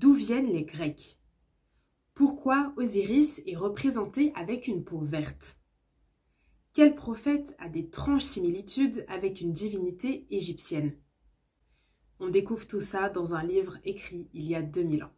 D'où viennent les Grecs? Pourquoi Osiris est représenté avec une peau verte? Quel prophète a d'étranges similitudes avec une divinité égyptienne? On découvre tout ça dans un livre écrit il y a 2000 ans.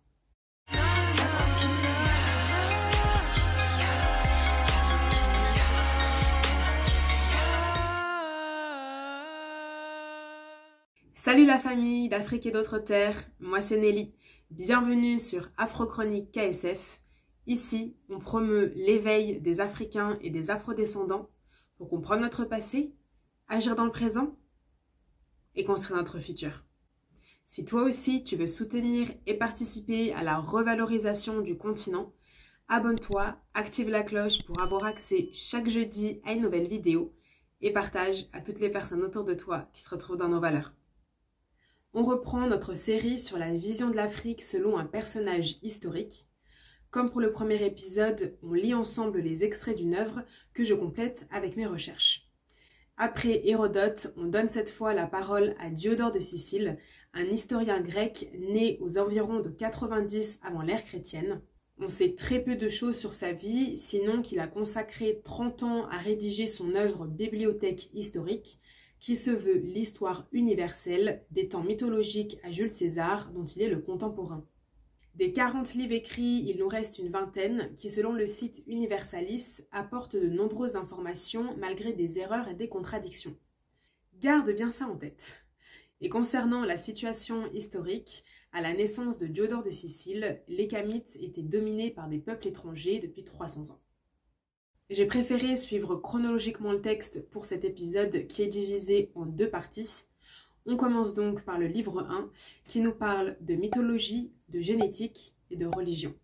Salut la famille d'Afrique et d'autres terres, moi c'est Nelly. Bienvenue sur Afrochronique KSF. Ici, on promeut l'éveil des Africains et des Afrodescendants pour comprendre notre passé, agir dans le présent et construire notre futur. Si toi aussi tu veux soutenir et participer à la revalorisation du continent, abonne-toi, active la cloche pour avoir accès chaque jeudi à une nouvelle vidéo et partage à toutes les personnes autour de toi qui se retrouvent dans nos valeurs. On reprend notre série sur la vision de l'Afrique selon un personnage historique. Comme pour le premier épisode, on lit ensemble les extraits d'une œuvre que je complète avec mes recherches. Après Hérodote, on donne cette fois la parole à Diodore de Sicile, un historien grec né aux environs de 90 avant l'ère chrétienne. On sait très peu de choses sur sa vie, sinon qu'il a consacré 30 ans à rédiger son œuvre Bibliothèque historique, qui se veut l'histoire universelle des temps mythologiques à Jules César, dont il est le contemporain. Des 40 livres écrits, il nous reste une vingtaine qui, selon le site Universalis, apportent de nombreuses informations malgré des erreurs et des contradictions. Garde bien ça en tête. Et concernant la situation historique, à la naissance de Diodore de Sicile, les Kamites étaient dominés par des peuples étrangers depuis 300 ans. J'ai préféré suivre chronologiquement le texte pour cet épisode qui est divisé en deux parties. On commence donc par le livre 1 qui nous parle de mythologie, de génétique et de religion.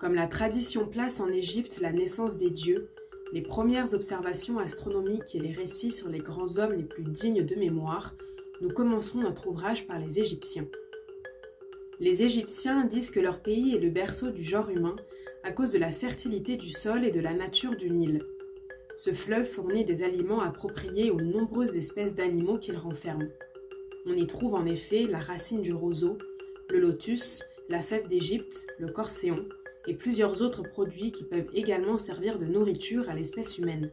Comme la tradition place en Égypte la naissance des dieux, les premières observations astronomiques et les récits sur les grands hommes les plus dignes de mémoire, nous commencerons notre ouvrage par les Égyptiens. Les Égyptiens disent que leur pays est le berceau du genre humain à cause de la fertilité du sol et de la nature du Nil. Ce fleuve fournit des aliments appropriés aux nombreuses espèces d'animaux qu'il renferme. On y trouve en effet la racine du roseau, le lotus, la fève d'Égypte, le corséon et plusieurs autres produits qui peuvent également servir de nourriture à l'espèce humaine.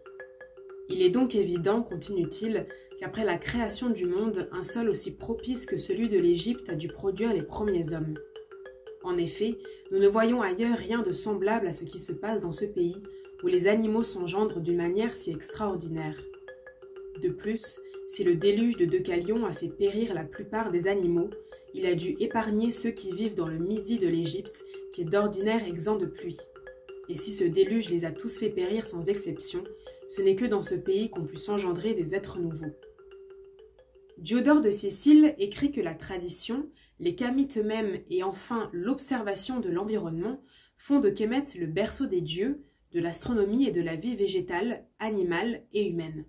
Il est donc évident, continue-t-il, qu'après la création du monde, un sol aussi propice que celui de l'Égypte a dû produire les premiers hommes. En effet, nous ne voyons ailleurs rien de semblable à ce qui se passe dans ce pays, où les animaux s'engendrent d'une manière si extraordinaire. De plus, si le déluge de Deucalion a fait périr la plupart des animaux, il a dû épargner ceux qui vivent dans le midi de l'Égypte, qui est d'ordinaire exempt de pluie. Et si ce déluge les a tous fait périr sans exception, ce n'est que dans ce pays qu'ont pu s'engendrer des êtres nouveaux. Diodore de Sicile écrit que la tradition, les Kamites eux-mêmes et enfin l'observation de l'environnement font de Kemet le berceau des dieux, de l'astronomie et de la vie végétale, animale et humaine.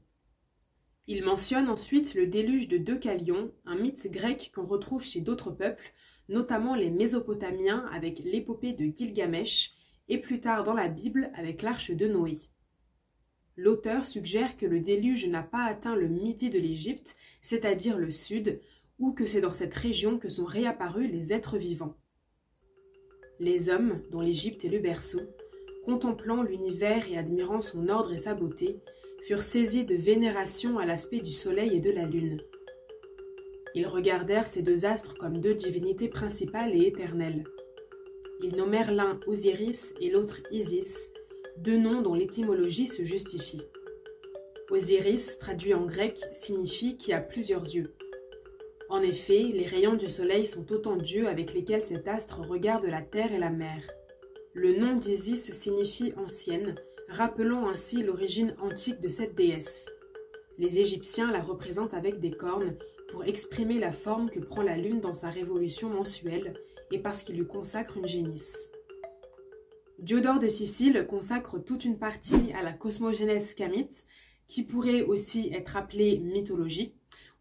Il mentionne ensuite le déluge de Deucalion, un mythe grec qu'on retrouve chez d'autres peuples, notamment les Mésopotamiens avec l'épopée de Gilgamesh, et plus tard dans la Bible avec l'arche de Noé. L'auteur suggère que le déluge n'a pas atteint le midi de l'Égypte, c'est-à-dire le sud, ou que c'est dans cette région que sont réapparus les êtres vivants. Les hommes, dont l'Égypte est le berceau, contemplant l'univers et admirant son ordre et sa beauté, furent saisis de vénération à l'aspect du soleil et de la lune. Ils regardèrent ces deux astres comme deux divinités principales et éternelles. Ils nommèrent l'un Osiris et l'autre Isis, deux noms dont l'étymologie se justifie. Osiris, traduit en grec, signifie qui a plusieurs yeux. En effet, les rayons du soleil sont autant d'yeux avec lesquels cet astre regarde la terre et la mer. Le nom d'Isis signifie ancienne, rappelant ainsi l'origine antique de cette déesse. Les Égyptiens la représentent avec des cornes pour exprimer la forme que prend la lune dans sa révolution mensuelle et parce qu'il lui consacre une génisse. Diodore de Sicile consacre toute une partie à la cosmogénèse kamite, qui pourrait aussi être appelée mythologie.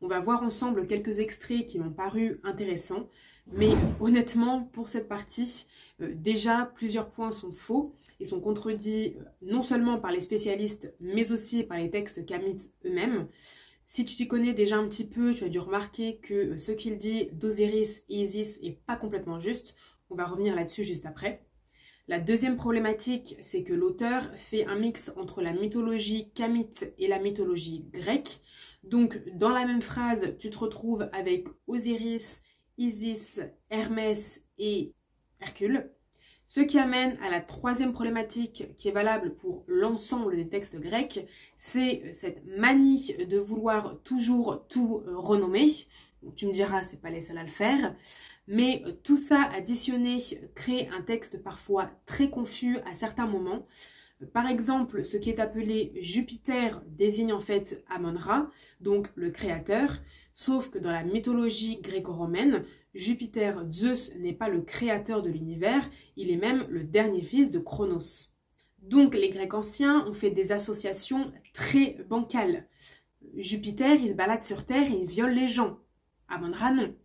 On va voir ensemble quelques extraits qui m'ont paru intéressants, mais honnêtement, pour cette partie, euh, déjà plusieurs points sont faux et sont contredits euh, non seulement par les spécialistes, mais aussi par les textes kamites eux-mêmes. Si tu t'y connais déjà un petit peu, tu as dû remarquer que ce qu'il dit d'Osiris et Isis est pas complètement juste. On va revenir là-dessus juste après. La deuxième problématique, c'est que l'auteur fait un mix entre la mythologie kamite et la mythologie grecque. Donc, dans la même phrase, tu te retrouves avec Osiris, Isis, Hermès et Hercule. Ce qui amène à la troisième problématique qui est valable pour l'ensemble des textes grecs, c'est cette manie de vouloir toujours tout renommer. tu me diras, c'est pas les seuls à le faire. Mais tout ça additionné crée un texte parfois très confus à certains moments. Par exemple, ce qui est appelé Jupiter désigne en fait Amon-Ra, donc le créateur, sauf que dans la mythologie gréco-romaine, Jupiter, Zeus, n'est pas le créateur de l'univers, il est même le dernier fils de Chronos. Donc les Grecs anciens ont fait des associations très bancales. Jupiter, il se balade sur Terre et il viole les gens. Amon-Ra, non.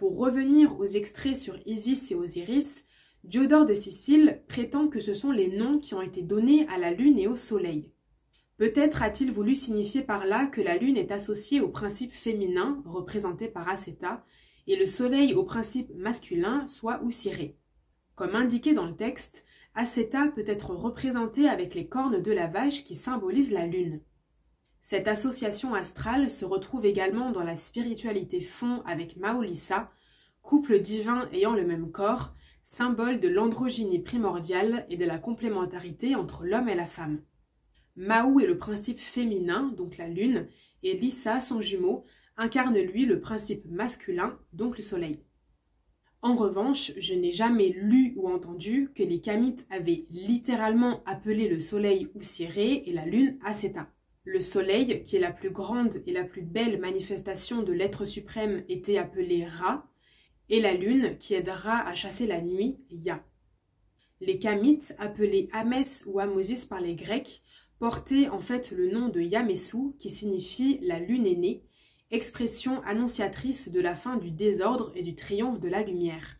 Pour revenir aux extraits sur Isis et Osiris, Diodore de Sicile prétend que ce sont les noms qui ont été donnés à la Lune et au Soleil. Peut-être a-t-il voulu signifier par là que la Lune est associée au principe féminin, représenté par Aceta, et le Soleil au principe masculin, soit Oussiré. Comme indiqué dans le texte, Aceta peut être représenté avec les cornes de la vache qui symbolisent la Lune. Cette association astrale se retrouve également dans la spiritualité fond avec Maolissa, couple divin ayant le même corps, symbole de l'androgynie primordiale et de la complémentarité entre l'homme et la femme. Maou est le principe féminin, donc la lune, et Lissa, son jumeau, incarne lui le principe masculin, donc le soleil. En revanche, je n'ai jamais lu ou entendu que les Kamites avaient littéralement appelé le soleil Oussiré et la lune. Le soleil, qui est la plus grande et la plus belle manifestation de l'être suprême, était appelé Ra, et la lune, qui aidera à chasser la nuit, Ya. Les Kamites, appelés Amès ou Amosis par les Grecs, portaient en fait le nom de Yamesou, qui signifie la lune aînée, expression annonciatrice de la fin du désordre et du triomphe de la lumière.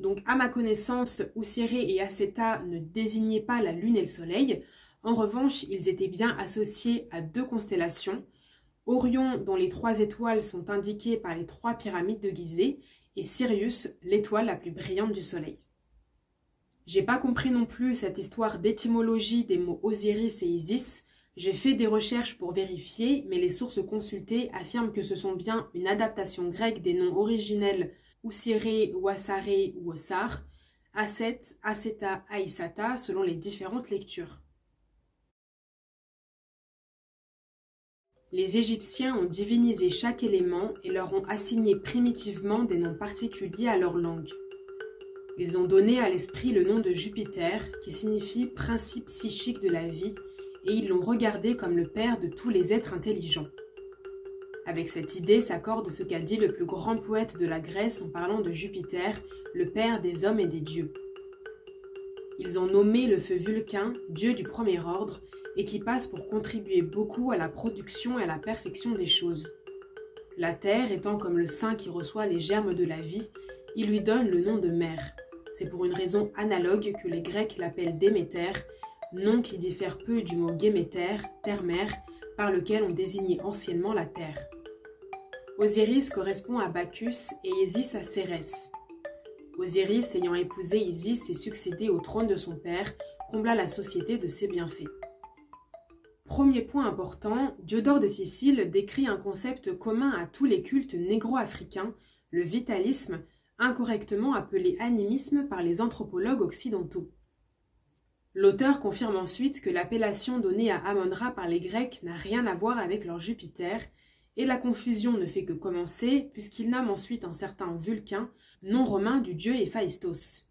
Donc, à ma connaissance, Oussiré et Aceta ne désignaient pas la lune et le soleil, en revanche, ils étaient bien associés à deux constellations, Orion dont les trois étoiles sont indiquées par les trois pyramides de Gizeh, et Sirius, l'étoile la plus brillante du Soleil. J'ai pas compris non plus cette histoire d'étymologie des mots Osiris et Isis. J'ai fait des recherches pour vérifier, mais les sources consultées affirment que ce sont bien une adaptation grecque des noms originels Oussiré, Ouassaré ou Ossar, Asset, Aseta, Aïsata, selon les différentes lectures. Les Égyptiens ont divinisé chaque élément et leur ont assigné primitivement des noms particuliers à leur langue. Ils ont donné à l'esprit le nom de Jupiter, qui signifie principe psychique de la vie, et ils l'ont regardé comme le père de tous les êtres intelligents. Avec cette idée s'accorde ce qu'a dit le plus grand poète de la Grèce en parlant de Jupiter, le père des hommes et des dieux. Ils ont nommé le feu Vulcain, dieu du premier ordre, et qui passe pour contribuer beaucoup à la production et à la perfection des choses. La terre étant comme le sein qui reçoit les germes de la vie, il lui donne le nom de mère. C'est pour une raison analogue que les Grecs l'appellent Déméter, nom qui diffère peu du mot Géméter, terre-mère, par lequel on désignait anciennement la terre. Osiris correspond à Bacchus et Isis à Cérès. Osiris, ayant épousé Isis et succédé au trône de son père, combla la société de ses bienfaits. Premier point important, Diodore de Sicile décrit un concept commun à tous les cultes négro-africains, le vitalisme, incorrectement appelé animisme par les anthropologues occidentaux. L'auteur confirme ensuite que l'appellation donnée à Amon-Ra par les Grecs n'a rien à voir avec leur Jupiter, et la confusion ne fait que commencer puisqu'il nomme ensuite un certain Vulcain, nom romain du dieu Héphaïstos.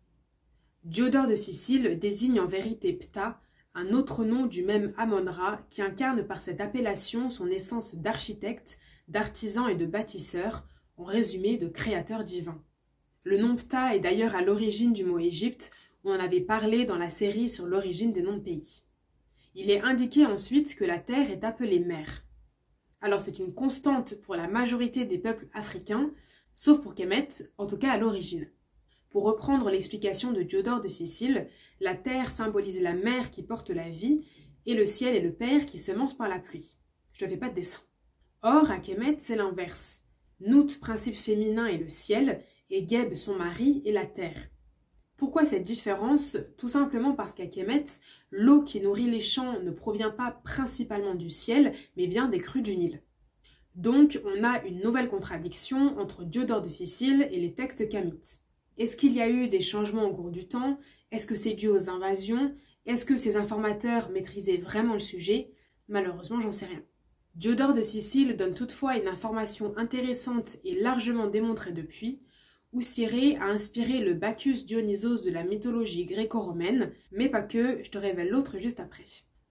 Diodore de Sicile désigne en vérité Ptah, un autre nom du même Amon-Ra qui incarne par cette appellation son essence d'architecte, d'artisan et de bâtisseur, en résumé de créateur divin. Le nom Ptah est d'ailleurs à l'origine du mot Égypte, où on avait parlé dans la série sur l'origine des noms de pays. Il est indiqué ensuite que la terre est appelée mer. Alors c'est une constante pour la majorité des peuples africains, sauf pour Kemet, en tout cas à l'origine. Pour reprendre l'explication de Diodore de Sicile, la terre symbolise la mère qui porte la vie et le ciel est le père qui semence par la pluie. Je te fais pas de dessin. Or, à Kemet, c'est l'inverse. Nout, principe féminin, est le ciel, et Geb, son mari, est la terre. Pourquoi cette différence? Tout simplement parce qu'à Kemet, l'eau qui nourrit les champs ne provient pas principalement du ciel, mais bien des crues du Nil. Donc, on a une nouvelle contradiction entre Diodore de Sicile et les textes kamites. Est-ce qu'il y a eu des changements au cours du temps? Est-ce que c'est dû aux invasions? Est-ce que ces informateurs maîtrisaient vraiment le sujet? Malheureusement, j'en sais rien. Diodore de Sicile donne toutefois une information intéressante et largement démontrée depuis. Ouciré a inspiré le Bacchus Dionysos de la mythologie gréco-romaine, mais pas que, je te révèle l'autre juste après.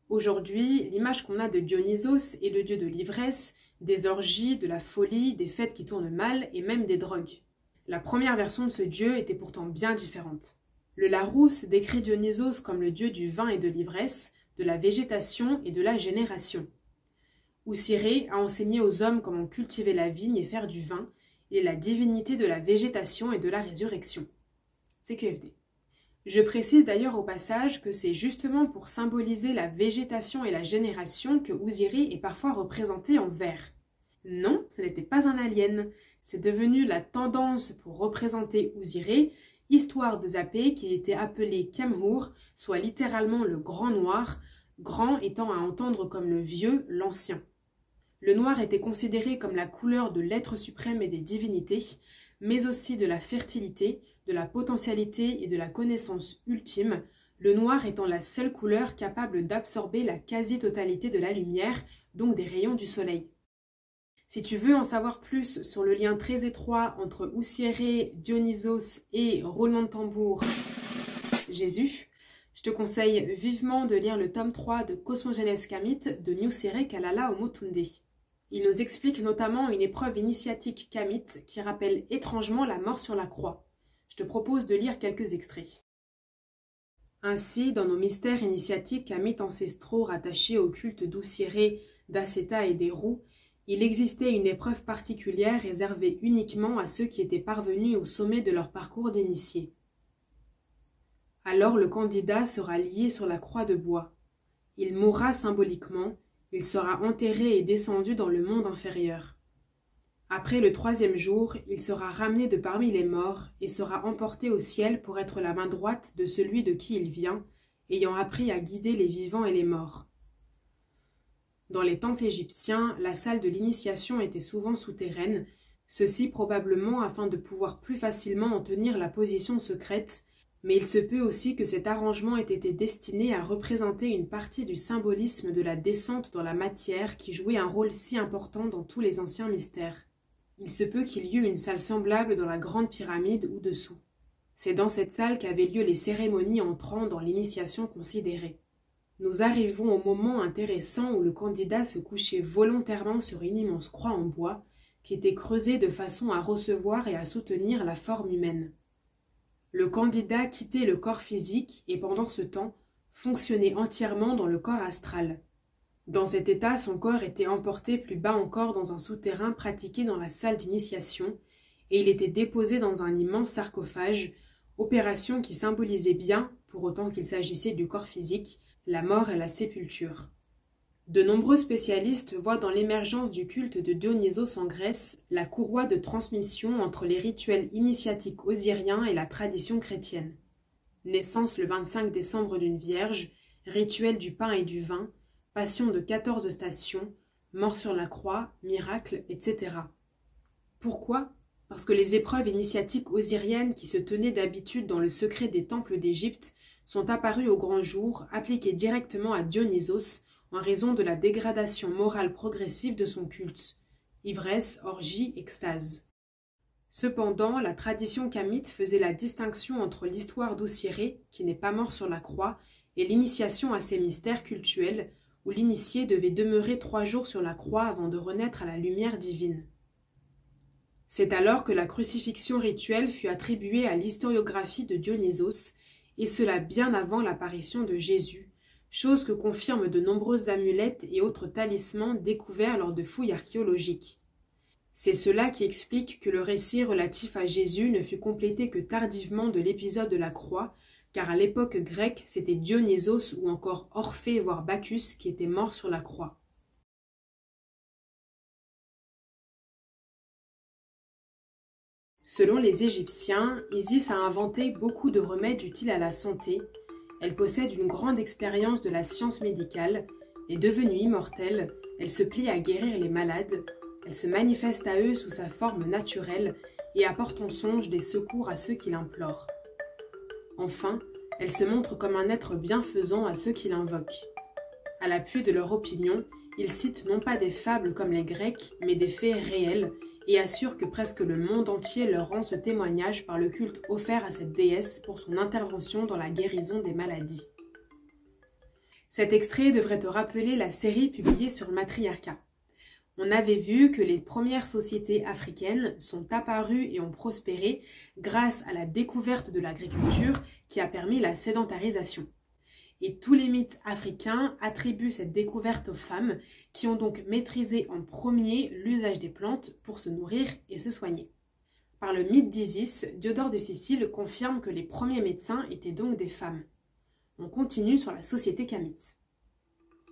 Aujourd'hui, l'image qu'on a de Dionysos est le dieu de l'ivresse, des orgies, de la folie, des fêtes qui tournent mal et même des drogues. La première version de ce dieu était pourtant bien différente. Le Larousse décrit Dionysos comme le dieu du vin et de l'ivresse, de la végétation et de la génération. Ouciré a enseigné aux hommes comment cultiver la vigne et faire du vin, et la divinité de la végétation et de la résurrection. C'est QFD. Je précise d'ailleurs au passage que c'est justement pour symboliser la végétation et la génération que Ouziri est parfois représenté en vert. Non, ce n'était pas un alien, c'est devenu la tendance pour représenter Ouziré, histoire de zapper qui était appelé Kemhour, soit littéralement le grand noir, grand étant à entendre comme le vieux, l'ancien. Le noir était considéré comme la couleur de l'être suprême et des divinités, mais aussi de la fertilité, de la potentialité et de la connaissance ultime, le noir étant la seule couleur capable d'absorber la quasi-totalité de la lumière, donc des rayons du soleil. Si tu veux en savoir plus sur le lien très étroit entre Oussieré, Dionysos et Roland tambour Jésus, je te conseille vivement de lire le tome 3 de Cosmogenes Kamit de Nusire Kalala Omotunde. Il nous explique notamment une épreuve initiatique Kamit qui rappelle étrangement la mort sur la croix. Je te propose de lire quelques extraits. Ainsi, dans nos mystères initiatiques Kamit ancestraux rattachés au culte d'Oussiré, d'Aceta et des roues, il existait une épreuve particulière réservée uniquement à ceux qui étaient parvenus au sommet de leur parcours d'initié. Alors le candidat sera lié sur la croix de bois. Il mourra symboliquement, il sera enterré et descendu dans le monde inférieur. Après le troisième jour, il sera ramené de parmi les morts et sera emporté au ciel pour être la main droite de celui de qui il vient, ayant appris à guider les vivants et les morts. Dans les temples égyptiens, la salle de l'initiation était souvent souterraine, ceci probablement afin de pouvoir plus facilement en tenir la position secrète, mais il se peut aussi que cet arrangement ait été destiné à représenter une partie du symbolisme de la descente dans la matière qui jouait un rôle si important dans tous les anciens mystères. Il se peut qu'il y eût une salle semblable dans la grande pyramide ou dessous. C'est dans cette salle qu'avaient lieu les cérémonies entrant dans l'initiation considérée nous arrivons au moment intéressant où le candidat se couchait volontairement sur une immense croix en bois qui était creusée de façon à recevoir et à soutenir la forme humaine. Le candidat quittait le corps physique et pendant ce temps fonctionnait entièrement dans le corps astral. Dans cet état, son corps était emporté plus bas encore dans un souterrain pratiqué dans la salle d'initiation, et il était déposé dans un immense sarcophage, opération qui symbolisait bien, pour autant qu'il s'agissait du corps physique, la mort et la sépulture. De nombreux spécialistes voient dans l'émergence du culte de Dionysos en Grèce la courroie de transmission entre les rituels initiatiques osiriens et la tradition chrétienne. Naissance le 25 décembre d'une Vierge, rituel du pain et du vin, passion de quatorze stations, mort sur la croix, miracle, etc. Pourquoi? Parce que les épreuves initiatiques osiriennes qui se tenaient d'habitude dans le secret des temples d'Égypte sont apparus au grand jour, appliqués directement à Dionysos, en raison de la dégradation morale progressive de son culte. Ivresse, orgie, extase. Cependant, la tradition kamite faisait la distinction entre l'histoire d'Ossiré, qui n'est pas mort sur la croix, et l'initiation à ces mystères cultuels, où l'initié devait demeurer trois jours sur la croix avant de renaître à la lumière divine. C'est alors que la crucifixion rituelle fut attribuée à l'historiographie de Dionysos, et cela bien avant l'apparition de Jésus, chose que confirment de nombreuses amulettes et autres talismans découverts lors de fouilles archéologiques. C'est cela qui explique que le récit relatif à Jésus ne fut complété que tardivement de l'épisode de la croix, car à l'époque grecque c'était Dionysos ou encore Orphée voire Bacchus qui était mort sur la croix. Selon les Égyptiens, Isis a inventé beaucoup de remèdes utiles à la santé. Elle possède une grande expérience de la science médicale. Et devenue immortelle, elle se plie à guérir les malades. Elle se manifeste à eux sous sa forme naturelle et apporte en songe des secours à ceux qui l'implorent. Enfin, elle se montre comme un être bienfaisant à ceux qui l'invoquent. À l'appui de leur opinion, ils citent non pas des fables comme les Grecs, mais des faits réels et assurent que presque le monde entier leur rend ce témoignage par le culte offert à cette déesse pour son intervention dans la guérison des maladies. Cet extrait devrait te rappeler la série publiée sur le matriarcat. On avait vu que les premières sociétés africaines sont apparues et ont prospéré grâce à la découverte de l'agriculture qui a permis la sédentarisation. Et tous les mythes africains attribuent cette découverte aux femmes qui ont donc maîtrisé en premier l'usage des plantes pour se nourrir et se soigner. Par le mythe d'Isis, Diodore de Sicile confirme que les premiers médecins étaient donc des femmes. On continue sur la société camite.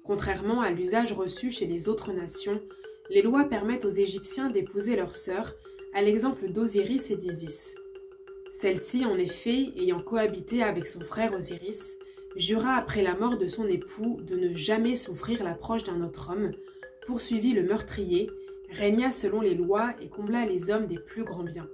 Contrairement à l'usage reçu chez les autres nations, les lois permettent aux Égyptiens d'épouser leurs sœurs, à l'exemple d'Osiris et d'Isis. Celle-ci, en effet, ayant cohabité avec son frère Osiris, jura après la mort de son époux de ne jamais souffrir l'approche d'un autre homme, poursuivit le meurtrier, régna selon les lois et combla les hommes des plus grands biens.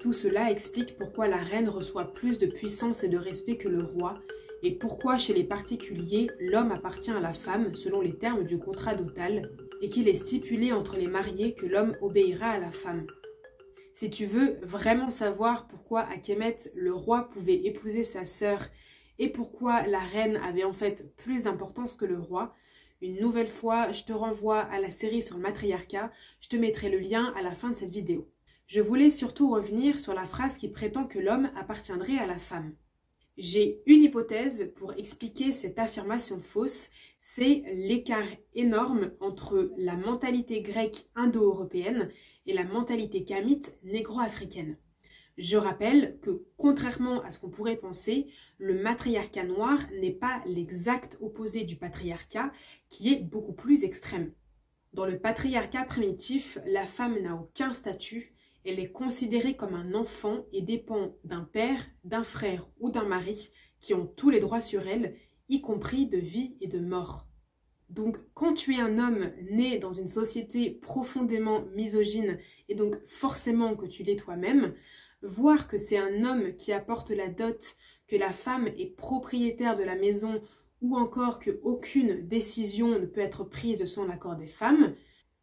Tout cela explique pourquoi la reine reçoit plus de puissance et de respect que le roi, et pourquoi chez les particuliers l'homme appartient à la femme selon les termes du contrat dotal, et qu'il est stipulé entre les mariés que l'homme obéira à la femme. Si tu veux vraiment savoir pourquoi à Kemet le roi pouvait épouser sa sœur et pourquoi la reine avait en fait plus d'importance que le roi, une nouvelle fois, je te renvoie à la série sur le matriarcat, je te mettrai le lien à la fin de cette vidéo. Je voulais surtout revenir sur la phrase qui prétend que l'homme appartiendrait à la femme. J'ai une hypothèse pour expliquer cette affirmation fausse, c'est l'écart énorme entre la mentalité grecque indo-européenne et la mentalité kamite négro-africaine. Je rappelle que, contrairement à ce qu'on pourrait penser, le matriarcat noir n'est pas l'exact opposé du patriarcat, qui est beaucoup plus extrême. Dans le patriarcat primitif, la femme n'a aucun statut, elle est considérée comme un enfant et dépend d'un père, d'un frère ou d'un mari qui ont tous les droits sur elle, y compris de vie et de mort. Donc quand tu es un homme né dans une société profondément misogyne et donc forcément que tu l'es toi-même, voir que c'est un homme qui apporte la dot, que la femme est propriétaire de la maison ou encore que aucune décision ne peut être prise sans l'accord des femmes,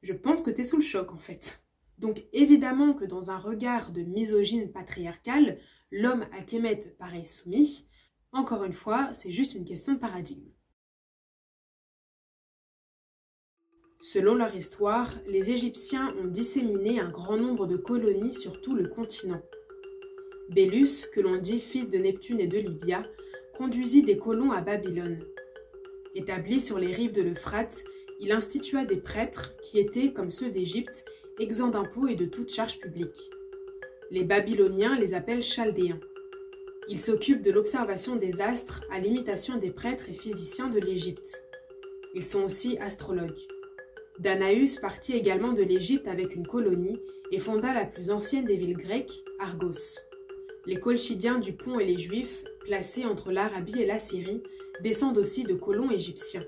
je pense que tu es sous le choc en fait. Donc évidemment que dans un regard de misogyne patriarcale, l'homme à Kemet paraît soumis. Encore une fois, c'est juste une question de paradigme. Selon leur histoire, les Égyptiens ont disséminé un grand nombre de colonies sur tout le continent. Bélus, que l'on dit fils de Neptune et de Libya, conduisit des colons à Babylone. Établi sur les rives de l'Euphrate, il institua des prêtres qui étaient, comme ceux d'Égypte, exempts d'impôts et de toute charge publique. Les Babyloniens les appellent Chaldéens. Ils s'occupent de l'observation des astres à l'imitation des prêtres et physiciens de l'Égypte. Ils sont aussi astrologues. Danaüs partit également de l'Égypte avec une colonie et fonda la plus ancienne des villes grecques, Argos. Les Colchidiens du Pont et les Juifs, placés entre l'Arabie et la Syrie, descendent aussi de colons égyptiens.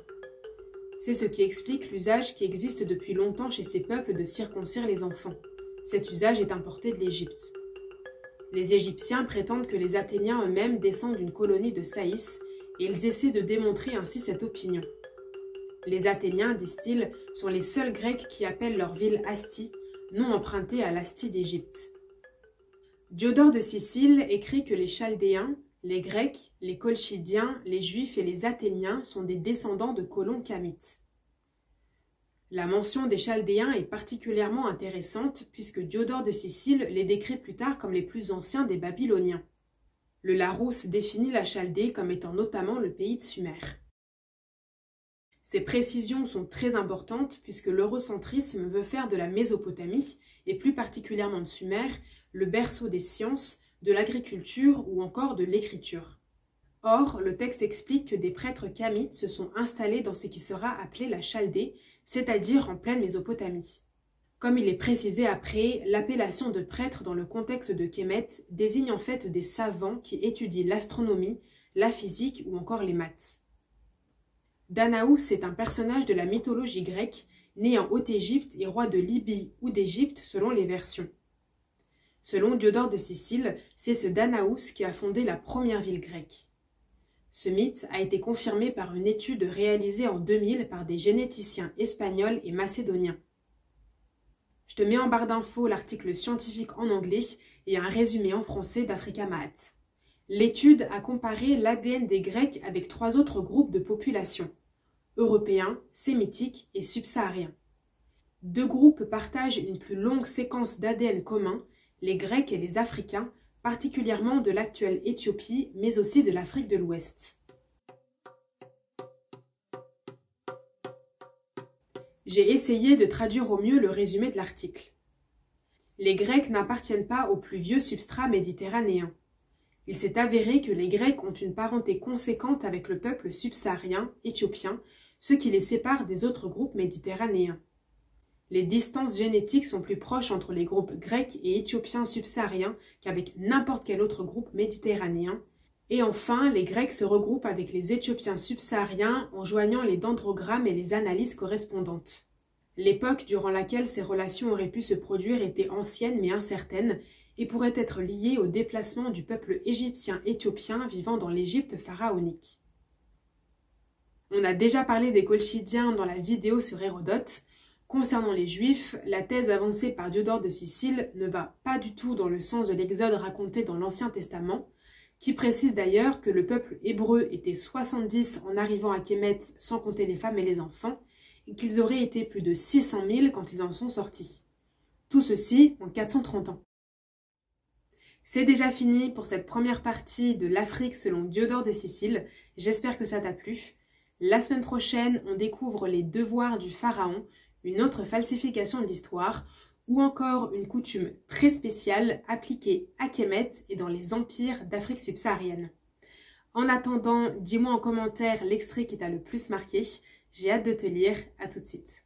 C'est ce qui explique l'usage qui existe depuis longtemps chez ces peuples de circoncire les enfants. Cet usage est importé de l'Égypte. Les Égyptiens prétendent que les Athéniens eux-mêmes descendent d'une colonie de Saïs et ils essaient de démontrer ainsi cette opinion. Les Athéniens, disent-ils, sont les seuls Grecs qui appellent leur ville Asti, nom emprunté à l'Asti d'Égypte. Diodore de Sicile écrit que les Chaldéens, les Grecs, les Colchidiens, les Juifs et les Athéniens sont des descendants de colons camites. La mention des Chaldéens est particulièrement intéressante puisque Diodore de Sicile les décrit plus tard comme les plus anciens des Babyloniens. Le Larousse définit la Chaldée comme étant notamment le pays de Sumer. Ces précisions sont très importantes puisque l'eurocentrisme veut faire de la Mésopotamie, et plus particulièrement de Sumer, le berceau des sciences, de l'agriculture ou encore de l'écriture. Or, le texte explique que des prêtres kamites se sont installés dans ce qui sera appelé la Chaldée, c'est-à-dire en pleine Mésopotamie. Comme il est précisé après, l'appellation de prêtre dans le contexte de Kemet désigne en fait des savants qui étudient l'astronomie, la physique ou encore les maths. Danaus est un personnage de la mythologie grecque, né en Haute-Égypte et roi de Libye ou d'Égypte selon les versions. Selon Diodore de Sicile, c'est ce Danaus qui a fondé la première ville grecque. Ce mythe a été confirmé par une étude réalisée en 2000 par des généticiens espagnols et macédoniens. Je te mets en barre d'infos l'article scientifique en anglais et un résumé en français d'Africa Maat. L'étude a comparé l'ADN des Grecs avec trois autres groupes de population européens, sémitiques et subsahariens. Deux groupes partagent une plus longue séquence d'ADN commun, les Grecs et les Africains, particulièrement de l'actuelle Éthiopie, mais aussi de l'Afrique de l'Ouest. J'ai essayé de traduire au mieux le résumé de l'article. Les Grecs n'appartiennent pas au plus vieux substrat méditerranéen. Il s'est avéré que les Grecs ont une parenté conséquente avec le peuple subsaharien, éthiopien, ce qui les sépare des autres groupes méditerranéens. Les distances génétiques sont plus proches entre les groupes grecs et éthiopiens subsahariens qu'avec n'importe quel autre groupe méditerranéen. Et enfin, les Grecs se regroupent avec les Éthiopiens subsahariens en joignant les dendrogrammes et les analyses correspondantes. L'époque durant laquelle ces relations auraient pu se produire était ancienne mais incertaine et pourrait être liée au déplacement du peuple égyptien-éthiopien vivant dans l'Égypte pharaonique. On a déjà parlé des Colchidiens dans la vidéo sur Hérodote, Concernant les Juifs, la thèse avancée par Diodore de Sicile ne va pas du tout dans le sens de l'Exode raconté dans l'Ancien Testament, qui précise d'ailleurs que le peuple hébreu était 70 en arrivant à Kémet sans compter les femmes et les enfants, et qu'ils auraient été plus de 600 000 quand ils en sont sortis. Tout ceci en 430 ans. C'est déjà fini pour cette première partie de l'Afrique selon Diodore de Sicile. J'espère que ça t'a plu. La semaine prochaine, on découvre les devoirs du pharaon, une autre falsification de l'histoire, ou encore une coutume très spéciale appliquée à Kemet et dans les empires d'Afrique subsaharienne. En attendant, dis-moi en commentaire l'extrait qui t'a le plus marqué. J'ai hâte de te lire. À tout de suite.